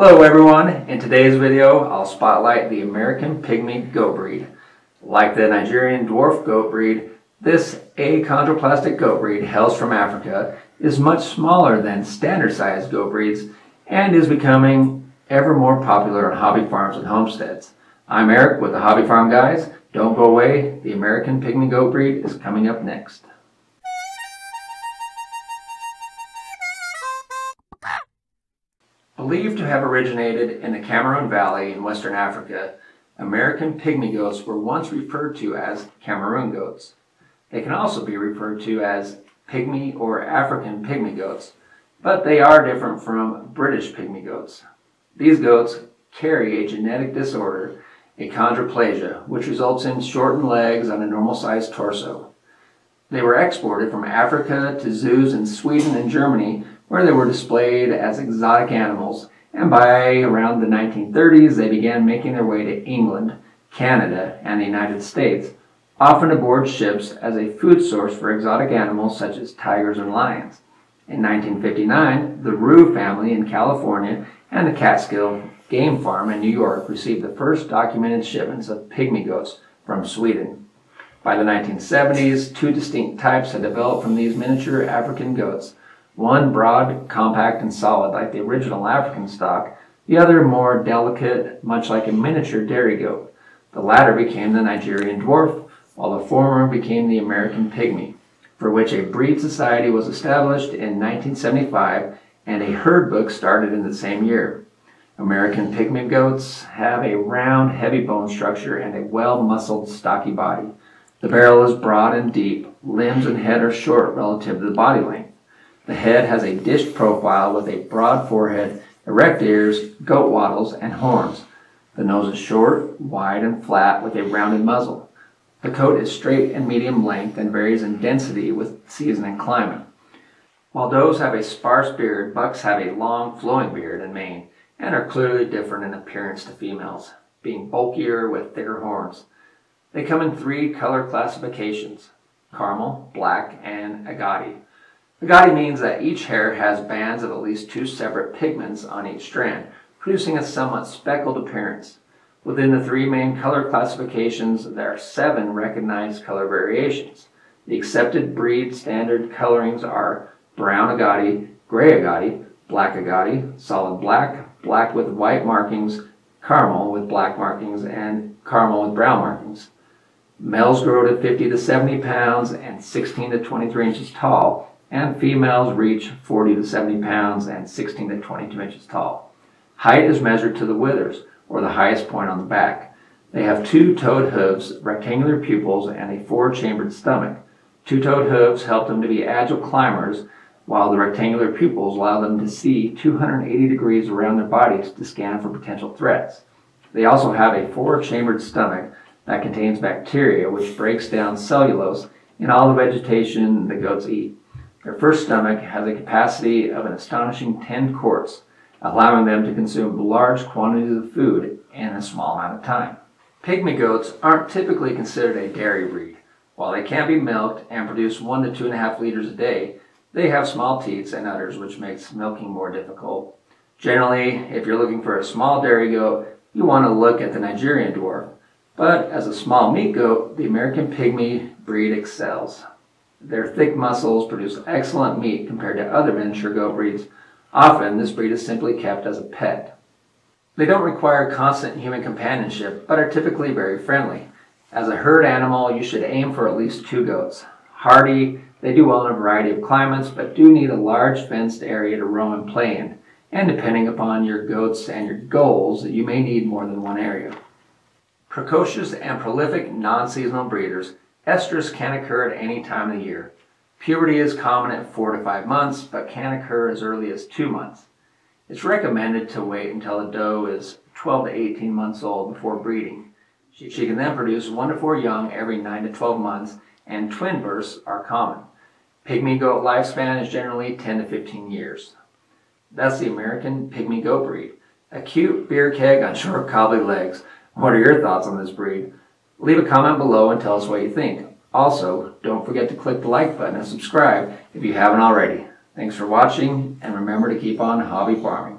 Hello everyone, in today's video I'll spotlight the American Pygmy goat breed. Like the Nigerian dwarf goat breed, this achondroplastic goat breed hails from Africa, is much smaller than standard sized goat breeds, and is becoming ever more popular on hobby farms and homesteads. I'm Eric with the Hobby Farm Guys. Don't go away, the American Pygmy goat breed is coming up next. Believed to have originated in the Cameroon Valley in western Africa, American pygmy goats were once referred to as Cameroon goats. They can also be referred to as pygmy or African pygmy goats, but they are different from British pygmy goats. These goats carry a genetic disorder, achondroplasia, which results in shortened legs on a normal sized torso. They were exported from Africa to zoos in Sweden and Germany where they were displayed as exotic animals, and by around the 1930s they began making their way to England, Canada, and the United States, often aboard ships as a food source for exotic animals such as tigers and lions. In 1959, the Roo family in California and the Catskill Game Farm in New York received the first documented shipments of pygmy goats from Sweden. By the 1970s, two distinct types had developed from these miniature African goats, one broad, compact, and solid like the original African stock, the other more delicate, much like a miniature dairy goat. The latter became the Nigerian dwarf, while the former became the American pygmy, for which a breed society was established in 1975 and a herd book started in the same year. American pygmy goats have a round, heavy bone structure and a well-muscled, stocky body. The barrel is broad and deep. Limbs and head are short relative to the body length. The head has a dished profile with a broad forehead, erect ears, goat wattles, and horns. The nose is short, wide, and flat with a rounded muzzle. The coat is straight and medium length and varies in density with season and climate. While does have a sparse beard, bucks have a long flowing beard and mane and are clearly different in appearance to females, being bulkier with thicker horns. They come in three color classifications, caramel, black, and agate. Agate means that each hair has bands of at least two separate pigments on each strand, producing a somewhat speckled appearance. Within the three main color classifications, there are seven recognized color variations. The accepted breed standard colorings are brown agate, gray agate, black agate, solid black, black with white markings, caramel with black markings, and caramel with brown markings. Males grow to 50 to 70 pounds and 16 to 23 inches tall, and females reach 40 to 70 pounds and 16 to 22 inches tall. Height is measured to the withers, or the highest point on the back. They have two-toed hooves, rectangular pupils, and a four-chambered stomach. Two-toed hooves help them to be agile climbers, while the rectangular pupils allow them to see 280 degrees around their bodies to scan for potential threats. They also have a four-chambered stomach that contains bacteria which breaks down cellulose in all the vegetation the goats eat. Their first stomach has a capacity of an astonishing 10 quarts, allowing them to consume large quantities of food in a small amount of time. Pygmy goats aren't typically considered a dairy breed. While they can be milked and produce one to two and a half liters a day, they have small teats and udders, which makes milking more difficult. Generally, if you're looking for a small dairy goat, you want to look at the Nigerian dwarf. But as a small meat goat, the American pygmy breed excels. Their thick muscles produce excellent meat compared to other miniature goat breeds. Often, this breed is simply kept as a pet. They don't require constant human companionship, but are typically very friendly. As a herd animal, you should aim for at least two goats. Hardy, they do well in a variety of climates, but do need a large fenced area to roam and play in. And depending upon your goats and your goals, you may need more than one area. Precocious and prolific non-seasonal breeders Estrus can occur at any time of the year. Puberty is common at 4 to 5 months, but can occur as early as 2 months. It's recommended to wait until the doe is 12 to 18 months old before breeding. She, she can then produce 1 to 4 young every 9 to 12 months, and twin births are common. Pygmy goat lifespan is generally 10 to 15 years. That's the American Pygmy goat breed. A cute beer keg on short cobbly legs. What are your thoughts on this breed? Leave a comment below and tell us what you think. Also, don't forget to click the like button and subscribe if you haven't already. Thanks for watching, and remember to keep on hobby farming.